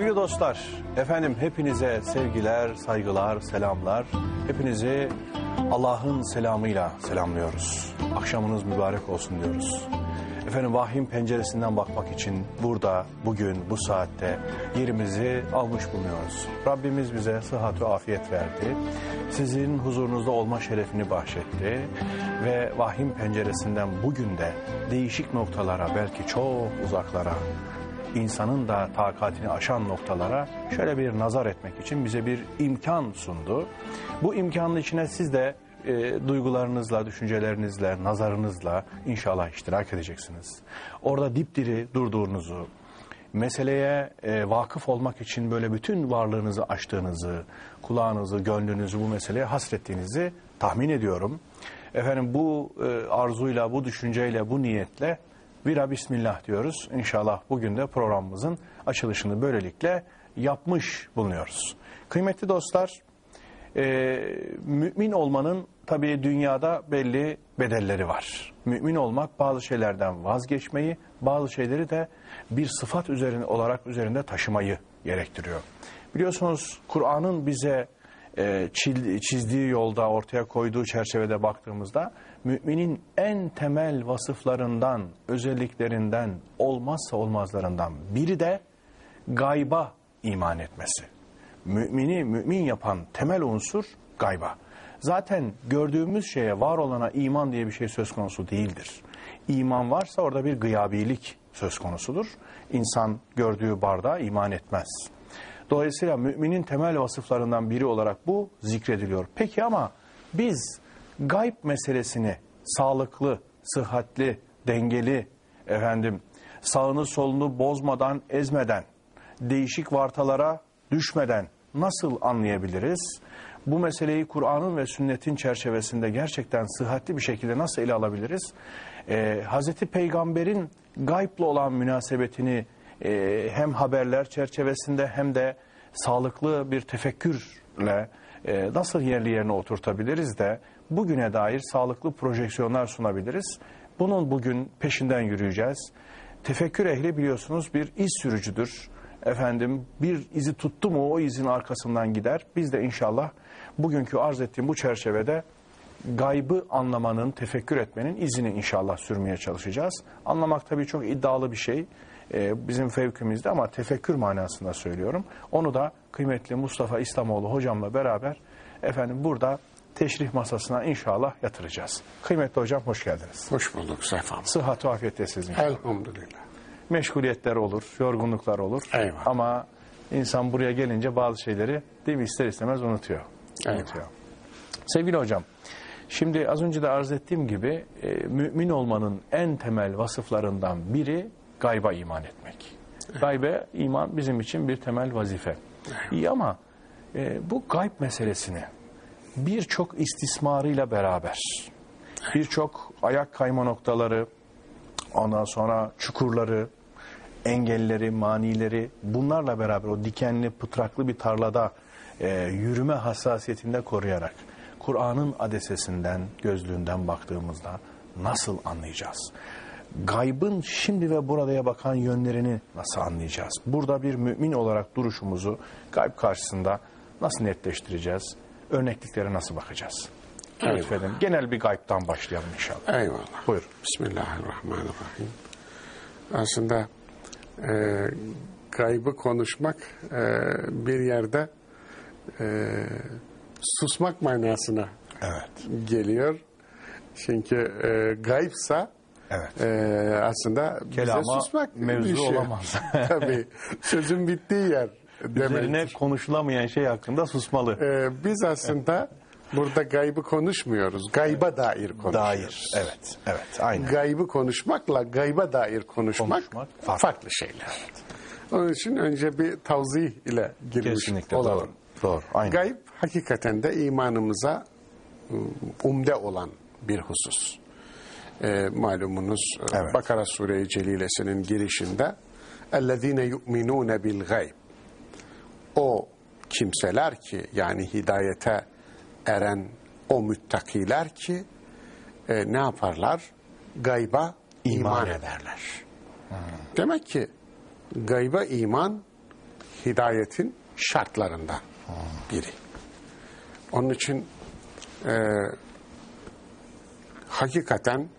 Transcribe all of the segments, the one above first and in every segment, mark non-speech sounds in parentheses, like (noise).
Sevgili dostlar, efendim hepinize sevgiler, saygılar, selamlar. Hepinizi Allah'ın selamıyla selamlıyoruz. Akşamınız mübarek olsun diyoruz. Efendim vahyin penceresinden bakmak için burada, bugün, bu saatte yerimizi almış bulunuyoruz. Rabbimiz bize sıhhat ve afiyet verdi. Sizin huzurunuzda olma şerefini bahşetti. Ve vahyin penceresinden bugün de değişik noktalara, belki çok uzaklara, insanın da takatini aşan noktalara şöyle bir nazar etmek için bize bir imkan sundu. Bu imkanın içine siz de e, duygularınızla, düşüncelerinizle, nazarınızla inşallah iştirak edeceksiniz. Orada dipdiri durduğunuzu, meseleye e, vakıf olmak için böyle bütün varlığınızı açtığınızı, kulağınızı, gönlünüzü bu meseleye hasrettiğinizi tahmin ediyorum. Efendim bu e, arzuyla, bu düşünceyle, bu niyetle Vira Bismillah diyoruz. İnşallah bugün de programımızın açılışını böylelikle yapmış bulunuyoruz. Kıymetli dostlar, e, mümin olmanın tabii dünyada belli bedelleri var. Mümin olmak bazı şeylerden vazgeçmeyi, bazı şeyleri de bir sıfat üzerine olarak üzerinde taşımayı gerektiriyor. Biliyorsunuz Kur'an'ın bize çizdiği yolda ortaya koyduğu çerçevede baktığımızda müminin en temel vasıflarından, özelliklerinden, olmazsa olmazlarından biri de gayba iman etmesi. Mümini mümin yapan temel unsur gayba. Zaten gördüğümüz şeye var olana iman diye bir şey söz konusu değildir. İman varsa orada bir gıyabilik söz konusudur. İnsan gördüğü bardağa iman etmez. Dolayısıyla müminin temel vasıflarından biri olarak bu zikrediliyor. Peki ama biz gayb meselesini sağlıklı, sıhhatli, dengeli, efendim sağını solunu bozmadan, ezmeden, değişik vartalara düşmeden nasıl anlayabiliriz? Bu meseleyi Kur'an'ın ve sünnetin çerçevesinde gerçekten sıhhatli bir şekilde nasıl ele alabiliriz? Ee, Hazreti Peygamber'in gaybla olan münasebetini e, hem haberler çerçevesinde hem de sağlıklı bir tefekkürle e, nasıl yerli yerine oturtabiliriz de bugüne dair sağlıklı projeksiyonlar sunabiliriz. Bunun bugün peşinden yürüyeceğiz. Tefekkür ehli biliyorsunuz bir iz sürücüdür. Efendim bir izi tuttu mu o izin arkasından gider. Biz de inşallah bugünkü arz ettiğim bu çerçevede gaybı anlamanın, tefekkür etmenin izini inşallah sürmeye çalışacağız. Anlamak tabii çok iddialı bir şey e, bizim fevkimizde ama tefekkür manasında söylüyorum. Onu da kıymetli Mustafa İslamoğlu hocamla beraber efendim burada teşrih masasına inşallah yatıracağız. Kıymetli hocam hoş geldiniz. Hoş bulduk Seyf abi. Sıhhat ve afiyetle sizin. Elhamdülillah. Meşguliyetler olur, yorgunluklar olur. Eyvallah. Ama insan buraya gelince bazı şeyleri değil mi ister istemez unutuyor. Eyvallah. unutuyor. Sevgili hocam, şimdi az önce de arz ettiğim gibi e, mümin olmanın en temel vasıflarından biri gayba iman etmek. Gaybe iman bizim için bir temel vazife. İyi ama e, bu gayb meselesini birçok istismarıyla beraber, birçok ayak kayma noktaları, ondan sonra çukurları, engelleri, manileri bunlarla beraber o dikenli, pıtraklı bir tarlada e, yürüme hassasiyetinde koruyarak Kur'an'ın adesesinden, gözlüğünden baktığımızda nasıl anlayacağız? Gaybın şimdi ve buradaya bakan yönlerini nasıl anlayacağız? Burada bir mümin olarak duruşumuzu gayb karşısında nasıl netleştireceğiz? Örnekliklere nasıl bakacağız? Eyvallah. Lütfedin. Genel bir gaybtan başlayalım inşallah. Eyvallah. Buyur. Bismillahirrahmanirrahim. Aslında e, gaybı konuşmak e, bir yerde e, susmak manasına Evet. geliyor. Çünkü e, gaybsa Evet. e, aslında Kelama bize susmak mevzu düşüyor. olamaz. (laughs) Tabii. Sözün bittiği yer Üzerine demektir. konuşulamayan şey hakkında susmalı. E, biz aslında burada gaybı konuşmuyoruz. Gayba dair konuşuyoruz. Dair. Evet. Evet. Aynen. gaybı konuşmakla gayba dair konuşmak, Konuşmak farklı. farklı. şeyler. Onun için önce bir tavzih ile girmiş Kesinlikle olalım. doğru. Doğru. Aynen. Gayb hakikaten de imanımıza ıı, umde olan bir husus Ee, malumunuz e, Evet. Bakara Sure-i Celilesi'nin girişinde اَلَّذ۪ينَ يُؤْمِنُونَ بِالْغَيْبِ O kimseler ki yani hidayete eren o müttakiler ki e, ne yaparlar? Gayba iman, İman ederler. Demek ki gayba iman hidayetin şartlarından biri. Onun için e, hakikaten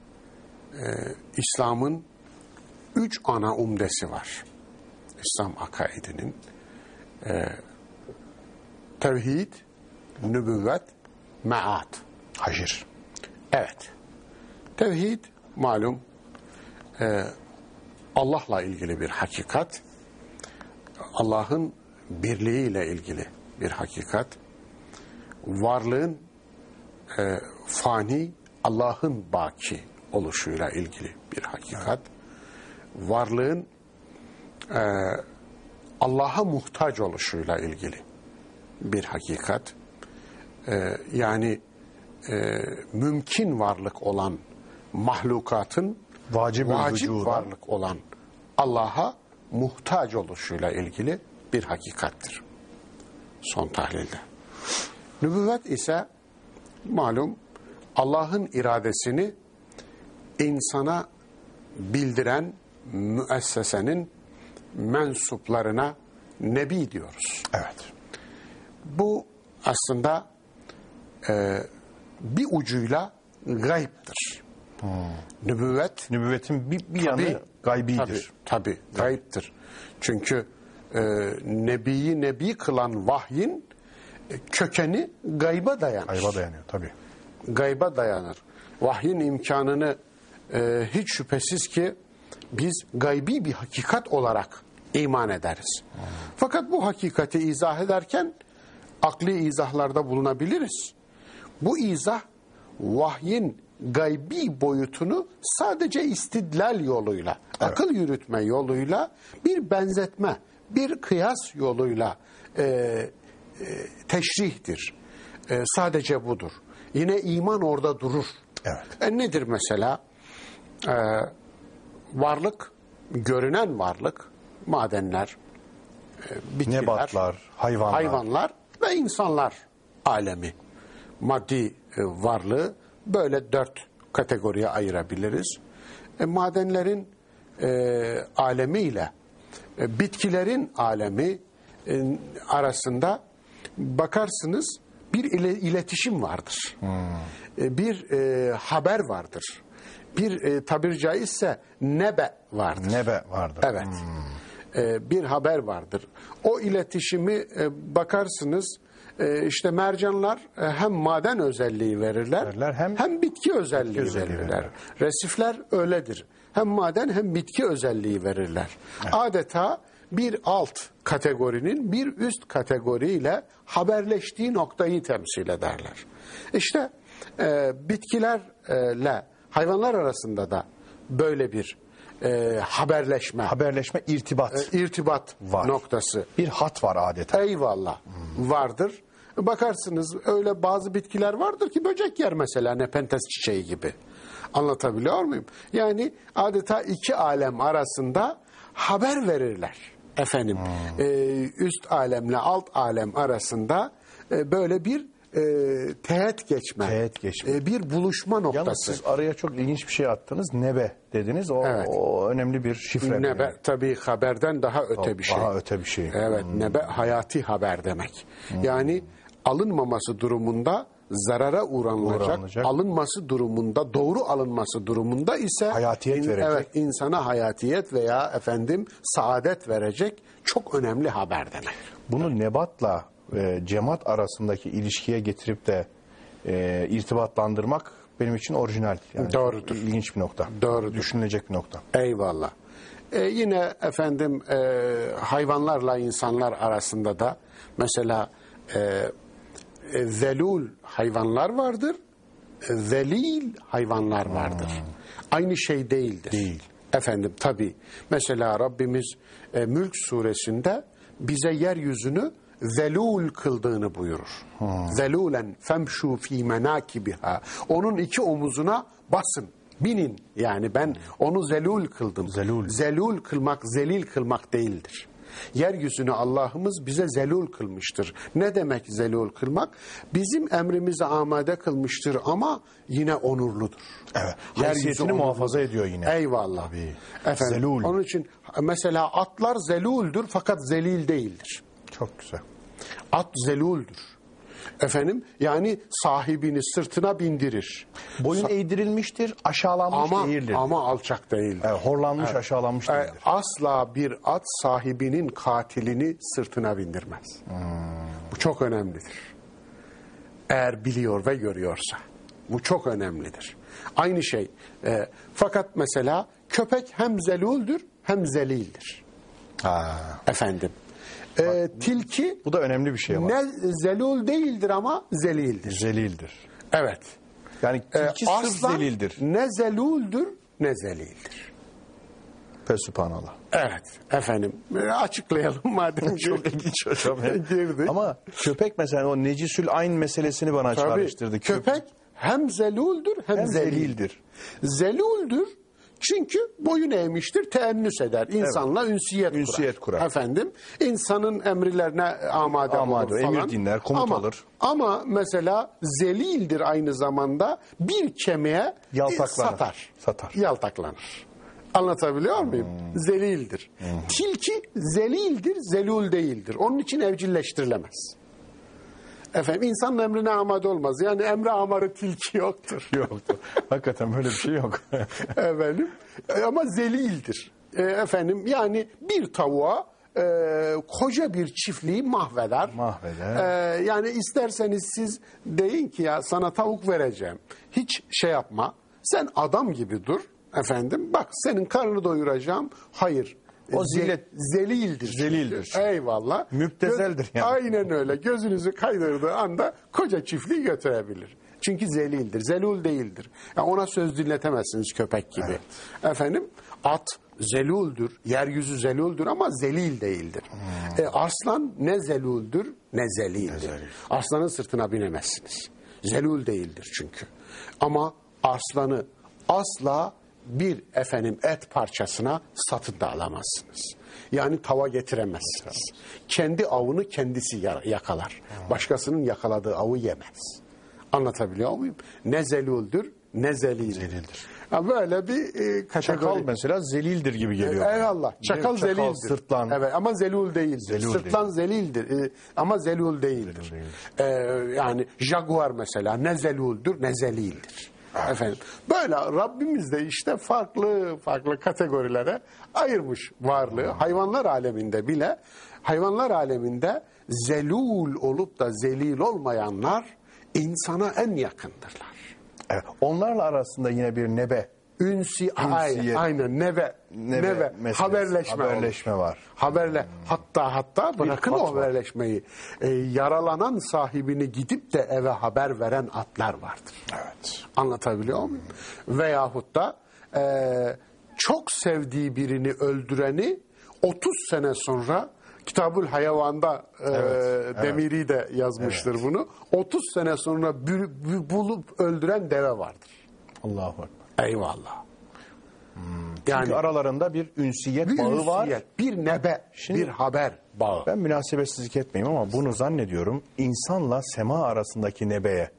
e, İslam'ın üç ana umdesi var. İslam akaidinin e, tevhid, nübüvvet, meat. Haşir. Evet. Tevhid malum e, Allah'la ilgili bir hakikat. Allah'ın birliğiyle ilgili bir hakikat. Varlığın e, fani Allah'ın baki oluşuyla ilgili bir hakikat. Varlığın e, Allah'a muhtaç oluşuyla ilgili bir hakikat. E, yani e, mümkün varlık olan mahlukatın Vacib-ül vacip vücuda. varlık olan Allah'a muhtaç oluşuyla ilgili bir hakikattir. Son tahlilde. Nübüvvet ise malum Allah'ın iradesini insana bildiren müessesenin mensuplarına nebi diyoruz. Evet. Bu aslında e, bir ucuyla gayiptir. Nübüvvet Nübüvvetin bir, bir yanı gaybidir. Tabii, tabii gayiptir. Çünkü e, nebiyi nebi kılan vahyin e, kökeni gayba dayanır. Gayba dayanıyor tabii. Gayba dayanır. Vahyin imkanını e, hiç şüphesiz ki biz gaybi bir hakikat olarak iman ederiz. Fakat bu hakikati izah ederken akli izahlarda bulunabiliriz. Bu izah vahyin gaybi boyutunu sadece istidlal yoluyla, akıl yürütme yoluyla, bir benzetme, bir kıyas yoluyla e, e, teşrihtir. E, sadece budur. Yine iman orada durur. Evet. E, nedir mesela? E, varlık, görünen varlık, madenler, e, bitkiler, Nebatlar, hayvanlar. hayvanlar ve insanlar alemi. Maddi e, varlığı böyle dört kategoriye ayırabiliriz. E, madenlerin e, alemiyle e, bitkilerin alemi e, arasında bakarsınız bir ile- iletişim vardır. E, bir e, haber vardır. Bir e, tabir caizse nebe vardır. Nebe vardır. Evet. Ee, bir haber vardır. O iletişimi e, bakarsınız e, işte mercanlar e, hem maden özelliği verirler, Verirler, hem hem, bitki özelliği, özelliği verirler. verirler. Resifler öyledir. Hem maden hem bitki özelliği verirler. Adeta bir alt kategorinin bir üst kategoriyle haberleştiği noktayı temsil ederler. İşte e, bitkilerle hayvanlar arasında da böyle bir e, haberleşme, Haberleşme, irtibat. e, irtibat Var. noktası. bir hat var adeta. Eyvallah vardır. Bakarsınız öyle bazı bitkiler vardır ki böcek yer mesela nepentes çiçeği gibi. Anlatabiliyor muyum? Yani adeta iki alem arasında haber verirler. Efendim e, üst alemle alt alem arasında e, böyle bir e, teğet geçme, Teğet geçme. e, bir buluşma Yalnız noktası. siz araya çok ilginç bir şey attınız. Nebe dediniz. O, Evet. o önemli bir şifre. Nebe tabii haberden daha öte bir şey. Daha öte bir şey. Evet, nebe hayati haber demek. Yani alınmaması durumunda zarara uğranılacak, Uğranılacak. alınması durumunda, doğru alınması durumunda ise Hayatiyet verecek. Evet, insana hayatiyet veya efendim saadet verecek çok önemli haber demek. Bunu nebatla e, cemaat arasındaki ilişkiye getirip de e, irtibatlandırmak benim için orijinal. Yani Doğrudur. ilginç bir nokta. Doğrudur. Düşünülecek bir nokta. Eyvallah. Ee, yine efendim e, hayvanlarla insanlar arasında da mesela e, e, zelul hayvanlar vardır, e, zelil hayvanlar vardır. Aynı şey değildir. Değil. Efendim tabi. Mesela Rabbimiz e, Mülk suresinde bize yeryüzünü zelul kıldığını buyurur. Zelulen femşu fi menakibiha. Onun iki omuzuna basın, binin. Yani ben onu zelul kıldım. Zelul. Zelul kılmak, zelil kılmak değildir. Yeryüzünü Allah'ımız bize zelul kılmıştır. Ne demek zelul kılmak? Bizim emrimize amade kılmıştır ama yine onurludur. Evet. Yeryüzü Haysiyetini onurludur. muhafaza ediyor yine. Eyvallah. Tabii. Efendim, Zelul. Onun için mesela atlar zeluldür fakat zelil değildir. Çok güzel. At zeluldür. Efendim yani sahibini sırtına bindirir. Boyun eğdirilmiştir, aşağılanmış Ama değildir. ama alçak değildir. Evet, horlanmış, aşağılanmış E, değildir. asla bir at sahibinin katilini sırtına bindirmez. Bu çok önemlidir. Eğer biliyor ve görüyorsa. Bu çok önemlidir. Aynı şey. E, fakat mesela köpek hem zeluldür hem zelildir. Ha. Efendim. E, tilki Bu da önemli bir şey ama. ne zelul değildir ama zelildir. Zelildir. Evet. Yani E, tilki sırf aslan zelildir. ne zeluldür ne zelildir. Fesubhanallah. Evet efendim E, açıklayalım (laughs) madem. Çok ilginç hocam. ya. (laughs) Girdik. Ama köpek mesela o necisül ayn meselesini bana Tabii, çağrıştırdı. köpek hem zeluldür hem, hem zelildir. zelildir. Zeluldür çünkü boyun eğmiştir, teennüs eder. İnsanla ünsiyet, Ünsiyet kurar. Efendim, insanın emirlerine amade, Amade, olur falan. emir dinler, komut ama, alır. Ama mesela zelildir aynı zamanda bir kemiğe Yaltaklanır. satar. Satar. Yaltaklanır. Anlatabiliyor muyum? Hmm. Zelildir. Tilki zelildir, zelul değildir. Onun için evcilleştirilemez. Efendim insanın emrine amade olmaz. Yani emre amarı tilki yoktur. (laughs) Yoktu. Hakikaten böyle bir şey yok. (laughs) efendim E, ama zelildir. E, efendim yani bir tavuğa e, koca bir çiftliği mahveder. Mahveder. E, yani isterseniz siz deyin ki ya sana tavuk vereceğim. Hiç şey yapma. Sen adam gibi dur. Efendim bak senin karnını doyuracağım. Hayır. O Ze- zillet- zelildir. çünkü. Zelildir. Eyvallah. Müptezeldir yani. Aynen öyle. Gözünüzü kaydırdığı anda koca çiftliği götürebilir. Çünkü zelildir. Zelul değildir. Yani ona söz dinletemezsiniz köpek gibi. Efendim at zeluldür. Yeryüzü zeluldür ama zelil değildir. Hmm. E, arslan ne zeluldür ne zelildir. Arslanın sırtına binemezsiniz. Zelul değildir çünkü. Ama arslanı asla bir efendim et parçasına satın da alamazsınız. Yani tava getiremezsiniz. Kendi avını kendisi ya- yakalar. Başkasının yakaladığı avı yemez. Anlatabiliyor muyum? Ne zeluldür ne zelildir. Zelildir. Böyle bir e, kategori. Çakal mesela zelildir gibi geliyor. Eyvallah. Çakal, Çakal, zelildir. sırtlan. Evet ama zelul değildir. Zelul sırtlan zelildir. Ee, ama zelul değildir. Ee, yani jaguar mesela ne zeluldür ne zelildir. Efendim böyle Rabbimiz de işte farklı farklı kategorilere ayırmış varlığı. Hayvanlar aleminde bile hayvanlar aleminde zelul olup da zelil olmayanlar insana en yakındırlar. Evet. Onlarla arasında yine bir nebe. Ünsi, aynen, Ünsiyet. aynen neve, Neve neve, meselesi, haberleşme, haberleşme olur. var. Haberle, hatta hatta bırakın o haberleşmeyi. Ee, yaralanan sahibini gidip de eve haber veren atlar vardır. Evet. Anlatabiliyor muyum? Veyahut da e, çok sevdiği birini öldüreni 30 sene sonra Kitabül Hayvan'da e, Demiri de yazmıştır bunu. 30 sene sonra bü- bü- bulup öldüren deve vardır. Allahu Ekber. Eyvallah. Çünkü aralarında bir ünsiyet bir bağı var. ünsiyet, bir nebe, Şimdi- bir haber bağı. Ben münasebetsizlik etmeyeyim ama bunu zannediyorum insanla sema arasındaki nebeye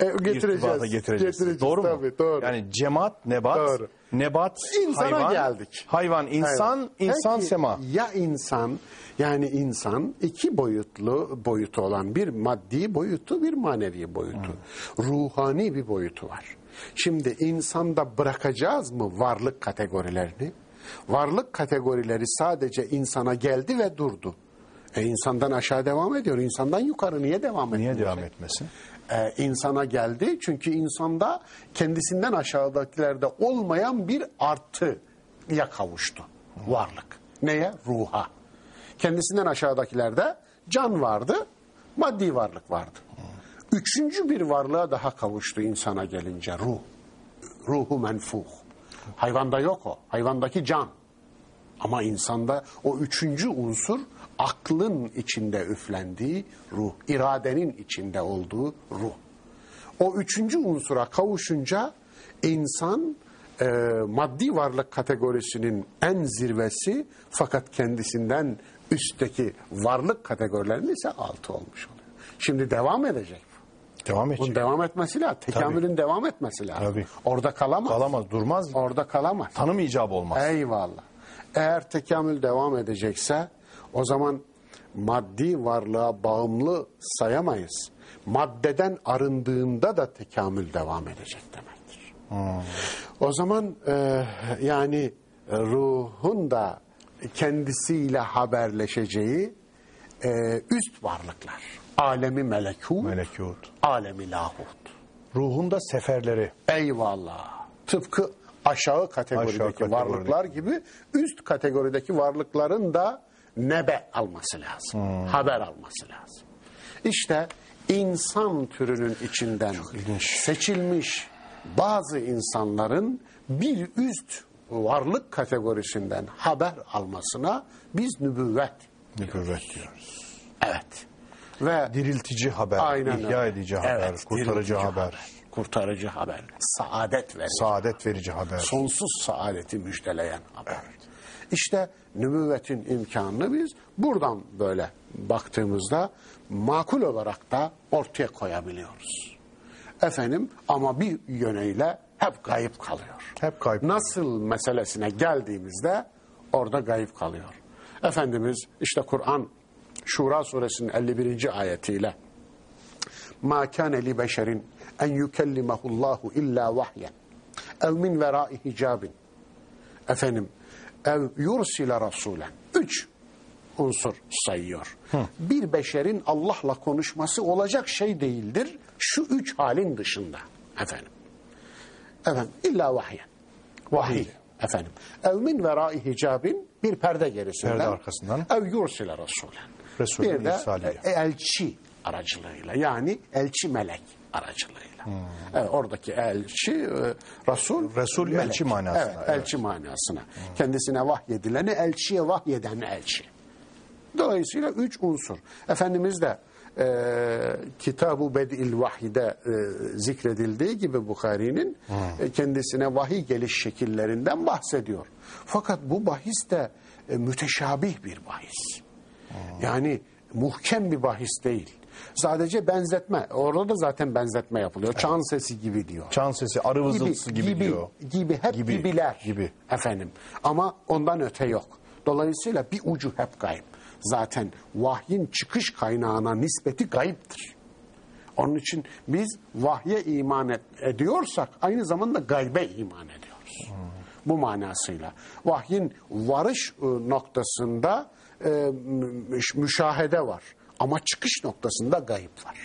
E, getireceğiz. irtibata getireceğiz. Doğru mu? Tabii, doğru. Yani cemaat, nebat, Doğru. nebat, İnsana hayvan, geldik. hayvan, insan, Evet. insan, Peki, sema. Ya insan yani insan iki boyutlu boyutu olan bir maddi boyutu bir manevi boyutu. Ruhani bir boyutu var. Şimdi insanda bırakacağız mı varlık kategorilerini? Varlık kategorileri sadece insana geldi ve durdu. E insandan aşağı devam ediyor. İnsandan yukarı niye devam ediyor? Niye devam etmesin? e, insana geldi. Çünkü insanda kendisinden aşağıdakilerde olmayan bir artıya kavuştu varlık. Neye? Ruha. Kendisinden aşağıdakilerde can vardı, maddi varlık vardı. Üçüncü bir varlığa daha kavuştu insana gelince ruh. Ruhu menfuh. Hayvanda yok o. Hayvandaki can. Ama insanda o üçüncü unsur aklın içinde üflendiği ruh, iradenin içinde olduğu ruh. O üçüncü unsura kavuşunca insan e, maddi varlık kategorisinin en zirvesi fakat kendisinden üstteki varlık kategorilerinde ise altı olmuş oluyor. Şimdi devam edecek. Devam Bunun edecek. devam etmesi lazım. Tekamülün devam etmesi lazım. Tabii. Orada kalamaz. Kalamaz, durmaz. Orada kalamaz. Tanım icabı olmaz. Eyvallah. Eğer tekamül devam edecekse o zaman maddi varlığa bağımlı sayamayız. Maddeden arındığında da tekamül devam edecek demektir. O zaman e, yani ruhun da kendisiyle haberleşeceği e, üst varlıklar. Alemi melekut, Melekut. alemi lahut. Ruhun da seferleri. Eyvallah. Tıpkı aşağı kategorideki Aşağı kategorideki. varlıklar gibi üst kategorideki varlıkların da nebe alması lazım. Haber alması lazım. İşte insan türünün içinden seçilmiş bazı insanların bir üst varlık kategorisinden haber almasına biz nübüvvet. Nübüvvet diyoruz. Evet. Ve Diriltici haber, Aynen ihya öyle. edici haber, Evet, kurtarıcı diriltici haber, Kurtarıcı haber. Saadet verici. saadet verici haber. sonsuz saadeti müjdeleyen haber. İşte nübüvvetin imkanını biz buradan böyle baktığımızda makul olarak da ortaya koyabiliyoruz. Efendim ama bir yönüyle hep gayip kalıyor. Hep kayıp. Nasıl meselesine geldiğimizde orada gayip kalıyor. Efendimiz işte Kur'an Şura suresinin 51. ayetiyle kana li beşerin en yukellimehu Allahu illa vahyen ev min verai hicabin efendim ev yursile rasulen üç unsur sayıyor. Bir beşerin Allah'la konuşması olacak şey değildir. Şu üç halin dışında efendim. Efendim illa vahyen. Vahiy. Efendim. Ev min verai hicabin bir perde gerisinden. Perde arkasından. Ev yursile rasulen. Resulün bir de irsaliyle. e, elçi aracılığıyla yani elçi melek aracılığıyla. Evet, oradaki elçi e, Resul Resul elçi manasına, Evet, evet. elçi manasına. Kendisine vahyedileni elçiye vahyeden elçi. Dolayısıyla üç unsur. Efendimiz de e, Kitab-ı Bed'il Vahide e, zikredildiği gibi Bukhari'nin e, kendisine vahiy geliş şekillerinden bahsediyor. Fakat bu bahis de e, müteşabih bir bahis. Yani muhkem bir bahis değil. Sadece benzetme. Orada da zaten benzetme yapılıyor. Çan sesi gibi diyor. Çan sesi, arı vızıltısı gibi, gibi, diyor. gibi hep Gibi, gibiler. gibi. Efendim. Ama ondan öte yok. Dolayısıyla bir ucu hep gayb. Zaten vahyin çıkış kaynağına nispeti gayiptir. Onun için biz vahye iman et- ediyorsak aynı zamanda gaybe iman ediyoruz. Bu manasıyla. Vahyin varış e, noktasında e, mü- müşahede var. Ama çıkış noktasında gayb var.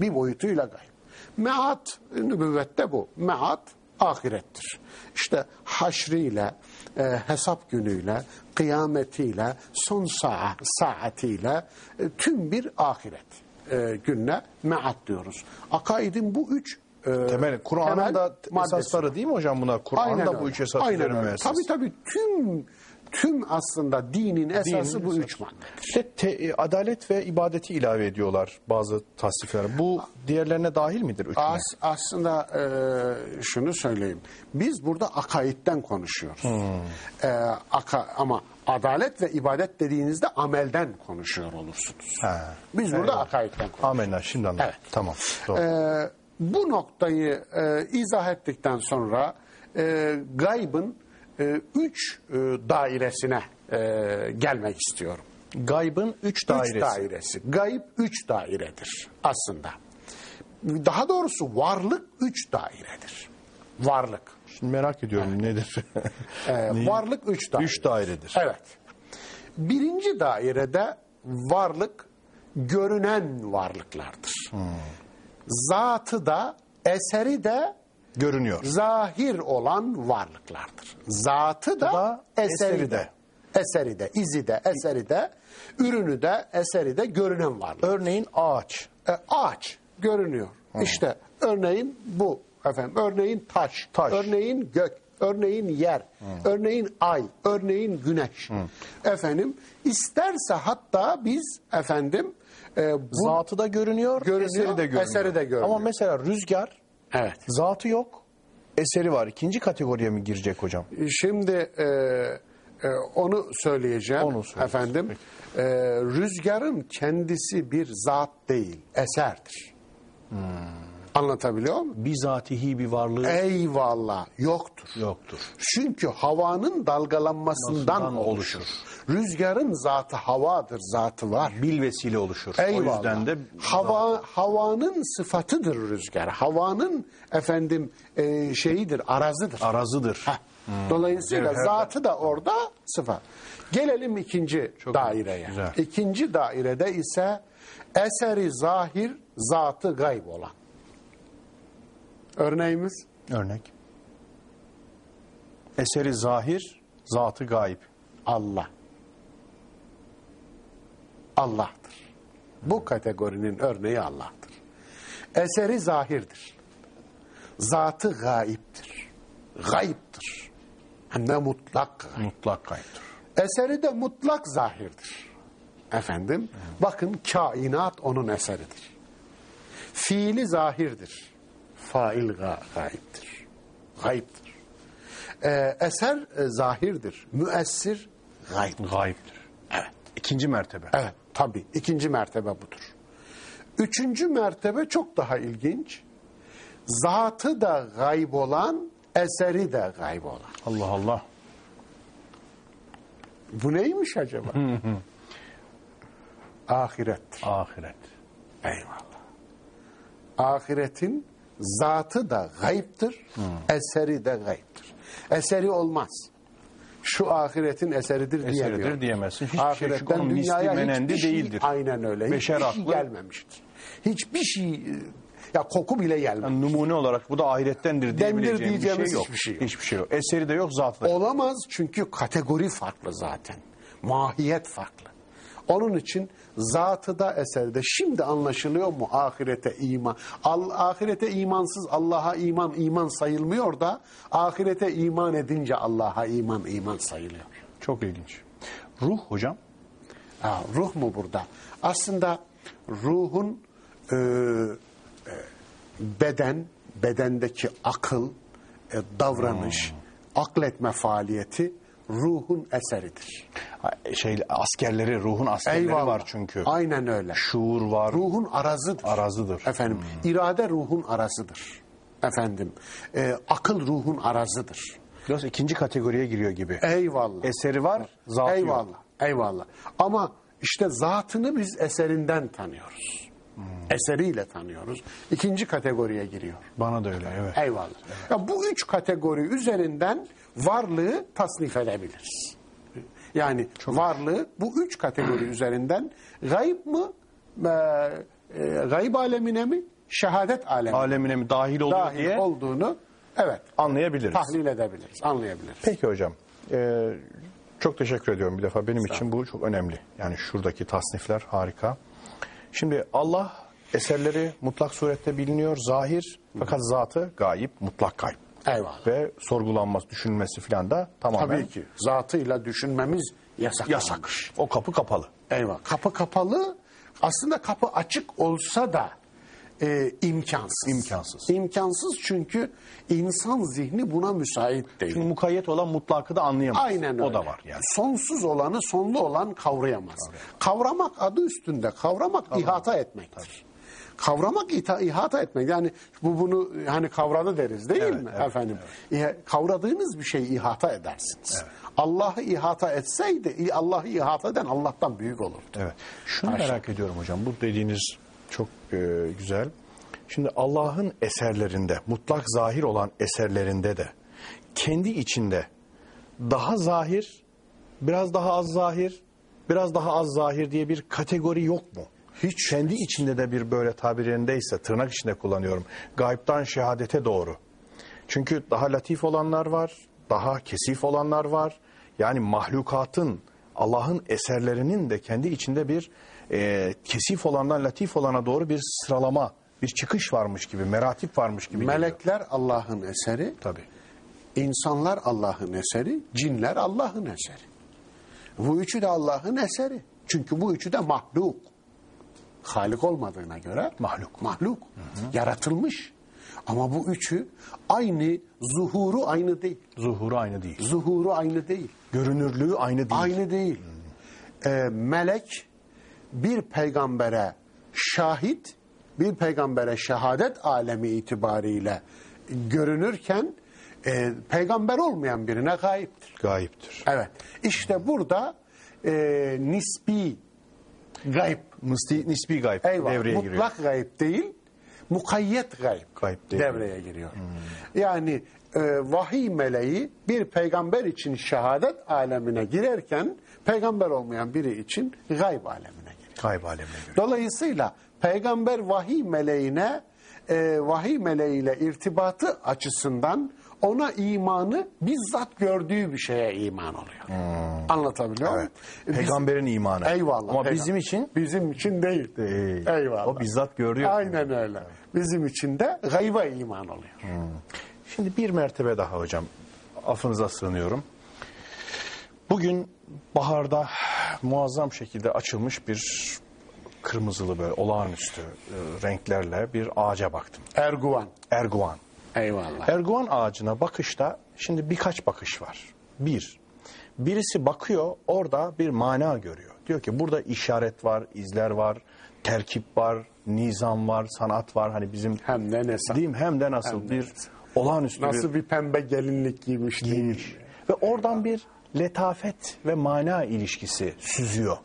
Bir boyutuyla gayb. Meat nübüvvette bu. Meat ahirettir. İşte haşriyle, e, hesap günüyle, kıyametiyle, son saa, saatiyle e, tüm bir ahiret e, gününe meat diyoruz. Akaidin bu üç e, Temel, Kur'an'ın da esasları değil mi hocam? Aynen Kur'an'da bu üç esas Aynen öyle. Tabii tabii tüm tüm aslında dinin esası bu esası. üç maddedir. İşte te- e, adalet ve ibadeti ilave ediyorlar bazı tasdifler. Bu diğerlerine dahil midir? Üçüne? As, aslında e, şunu söyleyeyim. Biz burada akaitten konuşuyoruz. E, aka, ama adalet ve ibadet dediğinizde amelden konuşuyor olursunuz. Ha. Biz burada Eyvallah. akaitten konuşuyoruz. Amenna şimdi anladım. Evet. Tamam. Doğru. E, bu noktayı e, izah ettikten sonra e, gaybın e, üç e, dairesine e, gelmek istiyorum. Gaybın üç Üç dairesi. dairesi. Gayb üç dairedir aslında. Daha doğrusu varlık üç dairedir. Varlık. Şimdi merak ediyorum nedir? (laughs) Ee, (laughs) varlık üç daire. Üç dairedir. Evet. Birinci dairede varlık görünen varlıklardır. Hmm. Zatı da eseri de Görünüyor. zahir olan varlıklardır. Zatı da, Da, eseri, eseri de. de. Eseri de, izi de, eseri de, ürünü de, eseri de görünen varlık. Örneğin ağaç. E, ağaç görünüyor. İşte örneğin bu efendim. Örneğin taş, Taş. örneğin gök, örneğin yer, örneğin ay, örneğin güneş. Efendim isterse hatta biz efendim e, bu Zatı da görünüyor, Görünüyor, eseri de görünüyor. eseri de görünüyor. Ama mesela rüzgar evet. zatı yok, eseri var. İkinci kategoriye mi girecek hocam? Şimdi e, e, onu söyleyeceğim Onu efendim. E, rüzgarın kendisi bir zat değil, eserdir. Hmm. Anlatabiliyor muyum? Bizatihi bir varlığı Eyvallah yoktur. yoktur. Çünkü havanın dalgalanmasından Nasıldan oluşur. Rüzgarın zatı havadır, zatı var. Bil vesile oluşur. Eyvallah. O yüzden de Hava havanın sıfatıdır rüzgar. Havanın efendim e, şeyidir, arazıdır. arazıdır. Heh. Dolayısıyla Cevher- zatı da orada sıfat. Gelelim ikinci Çok daireye. güzel. İkinci dairede ise eseri zahir, zatı gayb olan. Örneğimiz Örnek. Eseri zahir, zatı gayb. Allah. Allah'tır. Bu kategorinin örneği Allah'tır. Eseri zahirdir. Zatı gayiptir. Gayiptir. Hem de mutlak gayb. Mutlak gayiptir. Eseri de mutlak zahirdir. Efendim, bakın kainat onun eseridir. Fiili zahirdir. Fail ga gayiptir. Gayiptir. Ee, eser e, zahirdir. Müessir gayb. Gayiptir. Evet. İkinci mertebe. Evet, tabii. İkinci mertebe budur. Üçüncü mertebe çok daha ilginç. Zatı da gayb olan, eseri de gayb olan. Allah Allah. Bu neymiş acaba? Ahiret. Ahiret. Eyvallah. Ahiretin zatı da gayiptir, eseri de gayiptir. Eseri olmaz. Şu ahiretin eseridir, Eseridir diyemezsin. Hiçbir şey çünkü Ahiretten onun misli dünyaya menendi hiçbir şey, değildir. aynen öyle. Beşer hiçbir şey aklı- gelmemiştir. Hiçbir şey, ya koku bile gelmemiş. Yani numune olarak bu da ahirettendir Dendir diyebileceğim bir şey yok. hiçbir şey yok. Hiçbir şey yok. Eseri de yok, zatı da yok. Olamaz çünkü kategori farklı zaten. Mahiyet farklı. Onun için zatı da eserde. Şimdi anlaşılıyor mu ahirete iman? Al, ahirete imansız Allah'a iman iman sayılmıyor da ahirete iman edince Allah'a iman iman sayılıyor. Çok ilginç. Ruh hocam. Ha, ruh mu burada? Aslında ruhun e, e, beden, bedendeki akıl, e, davranış, akletme faaliyeti ruhun eseridir. Şey askerleri, ruhun askerleri Eyvallah. var çünkü. Aynen öyle. Şuur var. Ruhun arazıdır. Arazıdır. Efendim, irade ruhun arazıdır. Efendim, e, akıl ruhun arazıdır. Biraz ikinci kategoriye giriyor gibi. Eyvallah. Eseri var, zatı yok. eyvallah. Eyvallah. Ama işte zatını biz eserinden tanıyoruz. Hmm. Eseriyle tanıyoruz. İkinci kategoriye giriyor. Bana da öyle evet. Eyvallah. Ya bu üç kategori üzerinden varlığı tasnif edebiliriz. Yani varlığı bu üç kategori (clears throat) üzerinden gayb mı, e, e, gayb alemine mi, şehadet alemine mi Alemine mi dahil oluyor dahil diye olduğunu evet anlayabiliriz. tahlil edebiliriz, anlayabiliriz. Peki hocam. Ee, çok teşekkür ediyorum bir defa. Benim için bu çok önemli. Yani şuradaki tasnifler harika. Şimdi Allah eserleri mutlak surette biliniyor, zahir. Fakat zatı gayip, mutlak gayb. Eyvallah. Ve sorgulanması, düşünülmesi filan da tamamen Tabii ki zatıyla düşünmemiz yasak. yasak. O kapı kapalı. Eyvallah. Kapı kapalı. Aslında kapı açık olsa da e, imkansız. İmkansız. İmkansız çünkü insan zihni buna müsait değil. Çünkü mukayyet olan mutlakı da anlayamaz. Aynen öyle. O da var yani. Sonsuz olanı sonlu olan kavrayamaz. Kavramak adı üstünde. Kavramak ihata etmektir. Kavramak ihata etmek. Yani bu bunu hani kavradı deriz değil Evet, mi evet, efendim? İha- Kavradığınız bir şeyi ihata edersiniz. Allah'ı ihata etseydi Allah'ı ihata eden Allah'tan büyük olurdu. Evet. Şunu Haşa. merak ediyorum hocam. Bu dediğiniz çok e, güzel. Şimdi Allah'ın eserlerinde, mutlak zahir olan eserlerinde de kendi içinde daha zahir, biraz daha az zahir, biraz daha az zahir diye bir kategori yok mu? Hiç. Kendi içinde de bir böyle tabirindeyse tırnak içinde kullanıyorum. Gaybtan şehadete doğru. Çünkü daha latif olanlar var, daha kesif olanlar var. Yani mahlukatın, Allah'ın eserlerinin de kendi içinde bir e, kesif olandan latif olana doğru bir sıralama, bir çıkış varmış gibi, meratip varmış gibi. Melekler Allah'ın eseri, Tabii. insanlar Allah'ın eseri, cinler Allah'ın eseri. Bu üçü de Allah'ın eseri. Çünkü bu üçü de mahluk. Halik olmadığına göre Mahluk. Mahluk. Yaratılmış. Ama bu üçü aynı, zuhuru aynı değil. Zuhuru aynı değil. Zuhuru aynı değil. Görünürlüğü aynı değil. Aynı değil. Ee, melek bir peygambere şahit, bir peygambere şehadet alemi itibariyle görünürken e, peygamber olmayan birine gayiptir. Gayiptir. Evet. İşte burada e, nispi gayb, Nisbi, nisbi gayb eyvallah, devreye mutlak giriyor. gayb değil, mukayyet gayb, Gayb devreye giriyor. Yani e, vahiy meleği bir peygamber için şehadet alemine girerken peygamber olmayan biri için gayb alemine giriyor. Gayb alemine giriyor. Dolayısıyla peygamber vahiy meleğine e, vahiy meleğiyle irtibatı açısından ona imanı bizzat gördüğü bir şeye iman oluyor. Anlatabiliyor muyum? Biz- Peygamberin imanı. Eyvallah. Ama peygamber. bizim için bizim için değil. Değil. Eyvallah. O bizzat görüyor. Aynen öyle. Bizim için de gayba iman oluyor. Şimdi bir mertebe daha hocam. Affınıza sığınıyorum. Bugün baharda muazzam şekilde açılmış bir kırmızılı böyle olağanüstü e, renklerle bir ağaca baktım. Erguvan. Erguvan. Eyvallah. Erguvan ağacına bakışta şimdi birkaç bakış var. Bir, birisi bakıyor orada bir mana görüyor. Diyor ki burada işaret var, izler var, terkip var, nizam var, sanat var. Hani bizim Hem de Değil mi? Hem de nasıl Hem de bir nasıl. olağanüstü Nasıl bir bir pembe gelinlik giymiş giymiş. Ve oradan bir letafet ve mana ilişkisi süzüyor.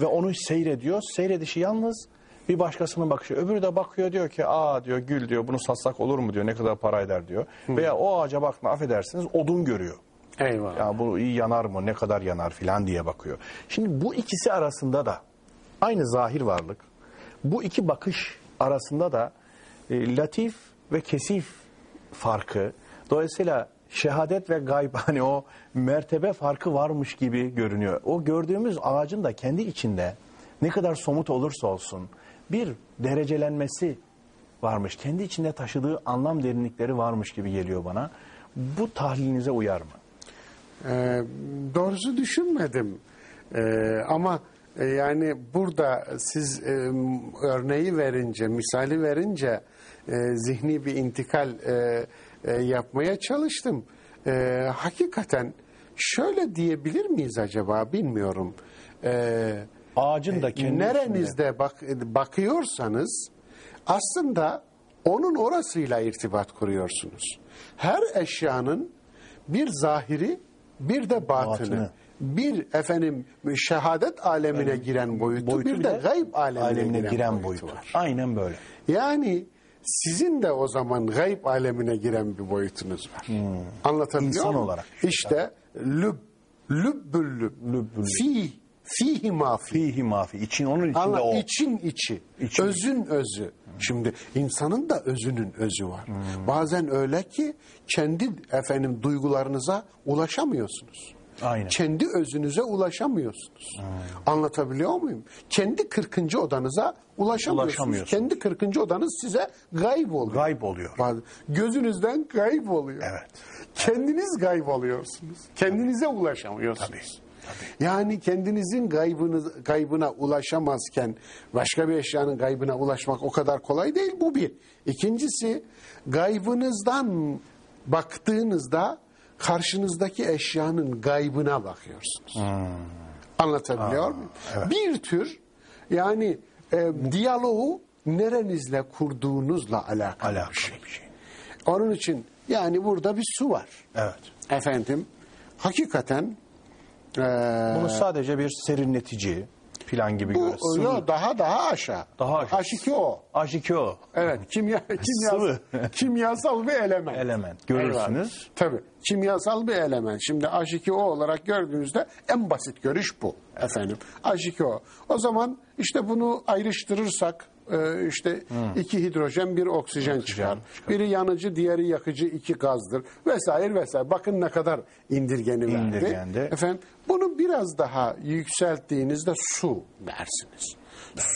Ve onu seyrediyor. Seyredişi yalnız bir başkasının bakışı. Öbürü de bakıyor diyor ki aa diyor gül diyor bunu satsak olur mu diyor ne kadar para eder diyor. Veya o ağaca bakma affedersiniz odun görüyor. Eyvallah. Ya bu iyi yanar mı ne kadar yanar filan diye bakıyor. Şimdi bu ikisi arasında da aynı zahir varlık. Bu iki bakış arasında da e, latif ve kesif farkı. Dolayısıyla şehadet ve gayb (laughs) hani o mertebe farkı varmış gibi görünüyor. O gördüğümüz ağacın da kendi içinde ne kadar somut olursa olsun bir derecelenmesi varmış. Kendi içinde taşıdığı anlam derinlikleri varmış gibi geliyor bana. Bu tahlilinize uyar mı? Ee, doğrusu düşünmedim. Ee, ama e, yani burada siz e, örneği verince, misali verince e, zihni bir intikal e, e, yapmaya çalıştım. E, hakikaten şöyle diyebilir miyiz acaba bilmiyorum. E, Ağacın da kendi içinde. nerenizde bak, bakıyorsanız aslında onun orasıyla irtibat kuruyorsunuz. Her eşyanın bir zahiri bir de batını. Batını. Bir efendim şehadet alemine giren boyutu, boyutu bir de gayb alemine, alemine giren, giren boyutu, boyutu. var. Aynen böyle. Yani sizin de o zaman gayb alemine giren bir boyutunuz var. Anlatabiliyor İnsan muyum? olarak. İşte lüb, lübbül lüb, Lübbül lüb. fi, fihi mafi. Fihi mafi. için onun içinde Anla, o. için içi, İçin özün özü. Şimdi insanın da özünün özü var. Bazen öyle ki kendi efendim duygularınıza ulaşamıyorsunuz. Aynen. Kendi özünüze ulaşamıyorsunuz. Anlatabiliyor muyum? Kendi 40. odanıza ulaşamıyorsunuz. Ulaşamıyorsunuz. Kendi 40. odanız size gayb oluyor. Gayb oluyor. Gözünüzden gayb oluyor. Evet. Kendiniz gayb oluyorsunuz. Kendinize ulaşamıyorsunuz. Yani kendinizin gaybını, gaybına ulaşamazken başka bir eşyanın gaybına ulaşmak o kadar kolay değil. Bu bir. İkincisi gaybınızdan baktığınızda karşınızdaki eşyanın gaybına bakıyorsunuz. Anlatabiliyor muyum? Bir tür yani e, diyaloğu nerenizle kurduğunuzla alakalı, Alakalı bir şey. bir şey. Onun için yani burada bir su var. Evet. Efendim hakikaten e, Bunu sadece bir serinletici plan gibi bu göre. Sıvı. yo, daha daha aşağı. Daha aşağı. H2O. H2O. Evet, kimya, (laughs) kimyasal, kimyasal bir element. Element. Görürsünüz. Eyvallah. Tabii. Kimyasal bir element. Şimdi H2O olarak gördüğünüzde en basit görüş bu efendim. H2O. O zaman işte bunu ayrıştırırsak e, işte iki hidrojen bir oksijen, çıkar. Biri yanıcı diğeri yakıcı iki gazdır vesaire vesaire. Bakın ne kadar indirgeni verdi. İndirgendi. Efendim bunu biraz daha yükselttiğinizde su dersiniz.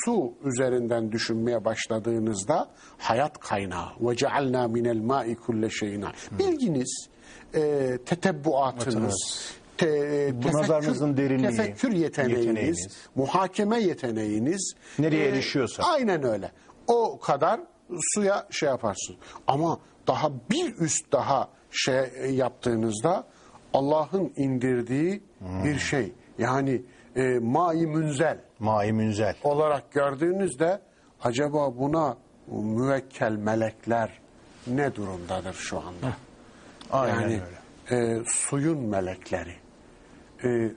Su üzerinden düşünmeye başladığınızda hayat kaynağı ve cealna minel ma'i kulle şeyin. Bilginiz, e, tetebbuatınız, te, Bu nazarınızın derinliği, tefekkür yeteneğiniz, yeteneğiniz. muhakeme yeteneğiniz. Nereye e, erişiyorsa. Aynen öyle. O kadar suya şey yaparsın. Ama daha bir üst daha şey yaptığınızda Allah'ın indirdiği bir şey. Yani e, mai münzel Mai münzel. olarak gördüğünüzde acaba buna müvekkel melekler ne durumdadır şu anda? Aynen yani öyle. e, suyun melekleri. E,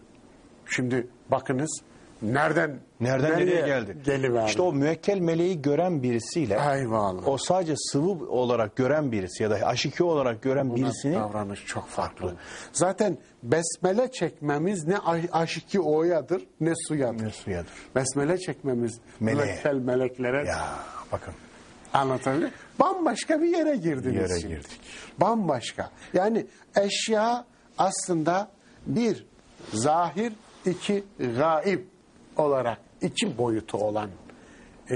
şimdi bakınız nereden Nereden nereye geldi? Geliverdi. İşte o müekkel meleği gören birisiyle Eyvallah. o sadece sıvı olarak gören birisi ya da aşiki olarak gören Buna birisinin davranış çok farklı. Zaten besmele çekmemiz ne aşiki o'yadır ne suyadır. Ne suyadır. Besmele çekmemiz Meleğe. müvekkel meleklere ya bakın Anlatabiliyor? Bambaşka bir yere girdiniz. Yere şimdi. girdik. Bambaşka. Yani eşya aslında bir zahir, iki gaib olarak iki boyutu olan e,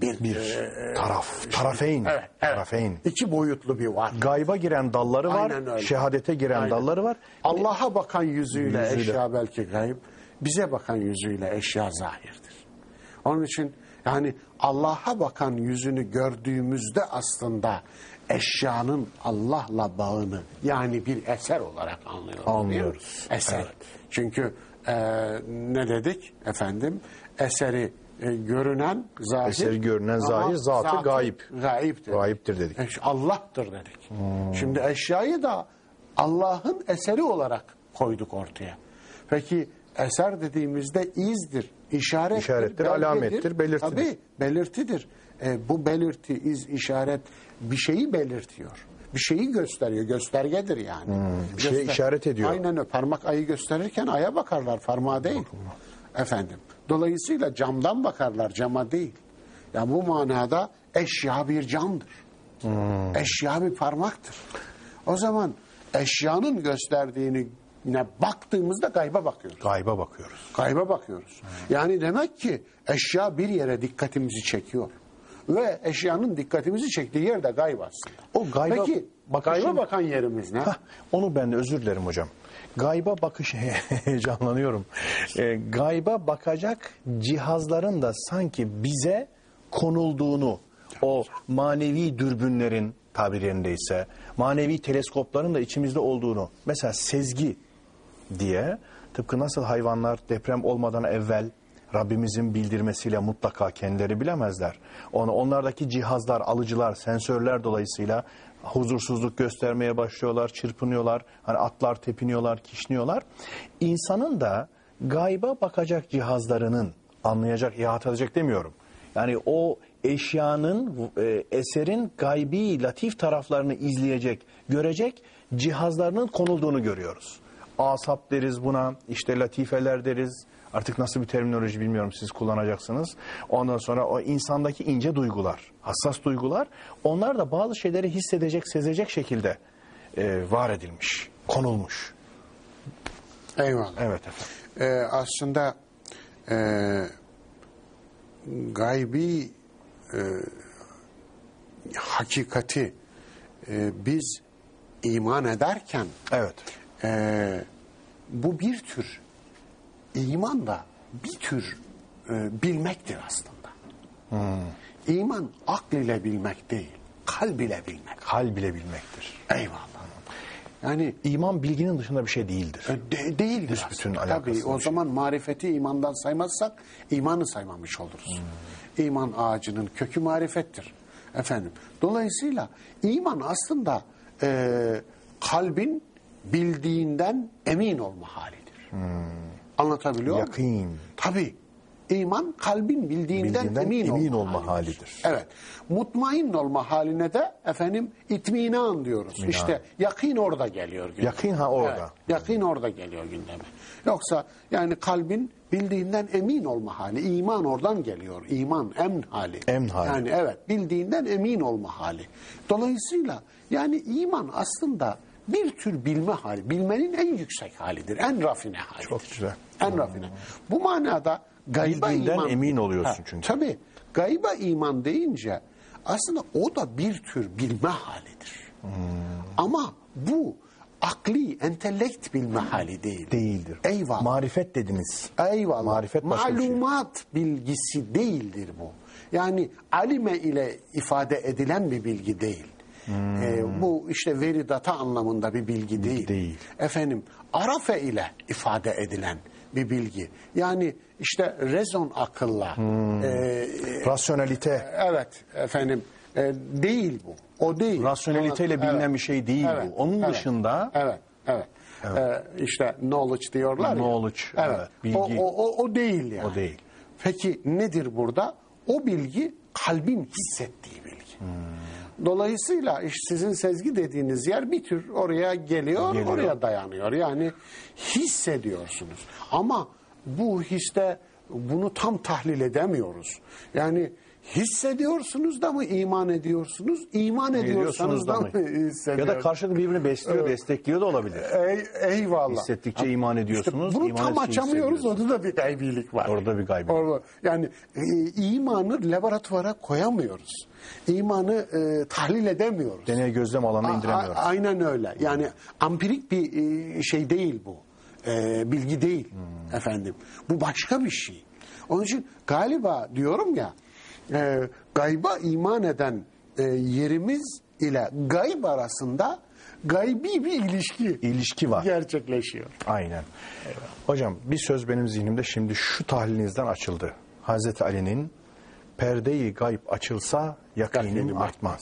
bir, bir e, taraf, tarafeyn, evet, evet. tarafeyn. iki boyutlu bir var. Gayba giren dalları var, Aynen öyle. şehadete giren Aynen. dalları var. Allah'a bakan yüzüyle, Yüzüyle. eşya belki gayb, bize bakan yüzüyle eşya zahirdir. Onun için yani Allah'a bakan yüzünü gördüğümüzde aslında eşyanın Allah'la bağını yani bir eser olarak anlıyoruz. Anlıyoruz. Eser. Evet. Çünkü e, ne dedik efendim? Eseri e, görünen zahir. Eseri görünen zahir, zatı gayb. Gayiptir. Gayiptir dedik. Eş- Allah'tır dedik. Şimdi eşyayı da Allah'ın eseri olarak koyduk ortaya. Peki eser dediğimizde izdir, işarettir, İşarettir, belgedir. alamettir, belirtidir. Tabii belirtidir. E, bu belirti, iz, işaret bir şeyi belirtiyor. Bir şeyi gösteriyor, göstergedir yani. bir şeye işaret ediyor. Aynen öyle. Parmak ayı gösterirken aya bakarlar, parmağa değil. Efendim. Dolayısıyla camdan bakarlar, cama değil. Ya bu manada eşya bir camdır. Eşya bir parmaktır. O zaman eşyanın gösterdiğini ne baktığımızda gayba bakıyoruz. Gayba bakıyoruz. Gayba bakıyoruz. Yani demek ki eşya bir yere dikkatimizi çekiyor. Ve eşyanın dikkatimizi çektiği yer de gayb aslında. O gayba Peki bakışın- gayba bakan yerimiz ne? Hah, onu ben de özür dilerim hocam. Gayba bakış (laughs) heyecanlanıyorum. E, gayba bakacak cihazların da sanki bize konulduğunu, o manevi dürbünlerin tabirlerindeyse, manevi teleskopların da içimizde olduğunu, mesela sezgi diye tıpkı nasıl hayvanlar deprem olmadan evvel Rabbimizin bildirmesiyle mutlaka kendileri bilemezler. Onu onlardaki cihazlar, alıcılar, sensörler dolayısıyla huzursuzluk göstermeye başlıyorlar, çırpınıyorlar, hani atlar tepiniyorlar, kişniyorlar. İnsanın da gayba bakacak cihazlarının anlayacak, ihata edecek demiyorum. Yani o eşyanın, e, eserin gaybi, latif taraflarını izleyecek, görecek cihazlarının konulduğunu görüyoruz. Asap deriz buna, işte latifeler deriz. Artık nasıl bir terminoloji bilmiyorum siz kullanacaksınız. Ondan sonra o insandaki ince duygular, hassas duygular onlar da bazı şeyleri hissedecek, sezecek şekilde e, var edilmiş, konulmuş. Eyvallah. Evet efendim. Ee, aslında e, gaybi e, hakikati e, biz iman ederken Evet. e, bu bir tür iman da bir tür e, bilmektir aslında. İman akl ile bilmek değil, kalb ile bilmek. Hal bile bilmektir. Eyvallah. Yani İman bilginin dışında bir şey değildir. E, De, değildir alakasız Tabii o şey. zaman marifeti imandan saymazsak imanı saymamış oluruz. İman ağacının kökü marifettir. Efendim. Dolayısıyla iman aslında e, kalbin bildiğinden emin olma halidir. Anlatabiliyor muyum? Yakin. Tabii. İman kalbin bildiğinden, Bildiğinden emin, emin olma, olma halidir. Evet. Mutmain olma haline de efendim itminan diyoruz. İşte yakin orada geliyor gündeme. Yakin ha orada. Evet, yakin orada geliyor gündeme. Yoksa yani kalbin bildiğinden emin olma hali. iman oradan geliyor. İman emn hali. Emn hali. Yani evet bildiğinden emin olma hali. Dolayısıyla yani iman aslında bir tür bilme hali. Bilmenin en yüksek halidir. En rafine halidir. Çok güzel. En rafine. Bu manada gayba Bildiğinden iman... emin oluyorsun çünkü. Tabii. Gayba iman deyince aslında o da bir tür bilme halidir. Hmm. Ama bu akli, entelekt bilme hali değil. Değildir. Eyvallah. Marifet dediniz. Eyvallah. Marifet başka şey. Malumat bilgisi değildir bu. Yani alime ile ifade edilen bir bilgi değil. Ee, bu işte veri data anlamında bir bilgi değil. değil. Efendim arafe ile ifade edilen bir bilgi. Yani işte rezon akılla e, Rasyonelite. Evet efendim e, değil bu. O değil. Rasyoneliteyle bilinen bir şey değil bu. Onun dışında- Evet, evet. E, işte knowledge diyorlar ya. Knowledge, evet, bilgi. O, o, o, değil yani. O değil. Peki nedir burada? O bilgi kalbin hissettiği bilgi. Dolayısıyla işte sizin sezgi dediğiniz yer bir tür oraya geliyor, Geliyor. oraya dayanıyor. Yani hissediyorsunuz. Ama bu histe bunu tam tahlil edemiyoruz. Yani hissediyorsunuz da mı iman ediyorsunuz? İman ediyorsanız da mı hissediyorsunuz? Ya da karşılıklı birbirini besliyor, destekliyor da olabilir. Ey, eyvallah. Hissettikçe iman ediyorsunuz, İşte bunu iman tam açamıyoruz. Orada da bir gaybilik var. Orada bir gaybilik. Orada, yani e, imanı laboratuvara koyamıyoruz. İmanı e, tahlil edemiyoruz. Deney gözlem alanına A- indiremiyoruz. a- aynen öyle. Yani ampirik bir e, şey değil bu. E, bilgi değil Hmm. efendim. Bu başka bir şey. Onun için galiba diyorum ya e, gayba iman eden e, yerimiz ile gayb arasında gaybi bir ilişki İlişki var. gerçekleşiyor. Aynen. Hocam bir söz benim zihnimde şimdi şu tahlilinizden açıldı. Hazreti Ali'nin perdeyi gayb açılsa yakinim Yakinim artmaz.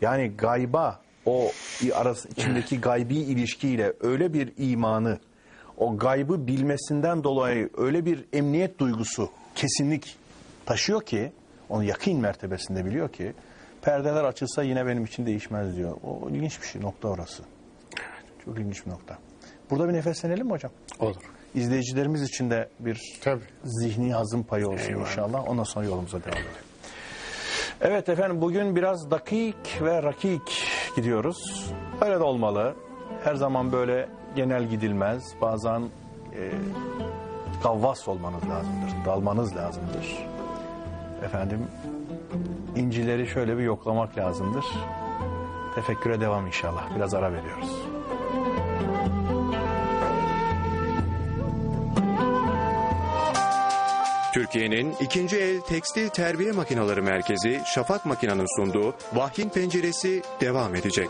Yani gayba o arası içindeki (clears throat) gaybi ilişkiyle öyle bir imanı o gaybı bilmesinden dolayı öyle bir emniyet duygusu kesinlik taşıyor ki onu yakin mertebesinde biliyor ki perdeler açılsa yine benim için değişmez diyor. O ilginç bir şey nokta orası. Çok ilginç bir nokta. Burada bir nefeslenelim mi hocam? Olur. İzleyicilerimiz için de bir Tabii. zihni hazım payı olsun inşallah. Ondan sonra yolumuza devam edelim. Evet efendim bugün biraz dakik ve rakik gidiyoruz. Öyle de olmalı. Her zaman böyle genel gidilmez. Bazen e, gavvas olmanız lazımdır. Dalmanız lazımdır. Efendim incileri şöyle bir yoklamak lazımdır. Tefekküre devam inşallah. Biraz ara veriyoruz. Türkiye'nin ikinci el tekstil terbiye makineleri merkezi Şafak Makina'nın sunduğu Vahyin Penceresi devam edecek.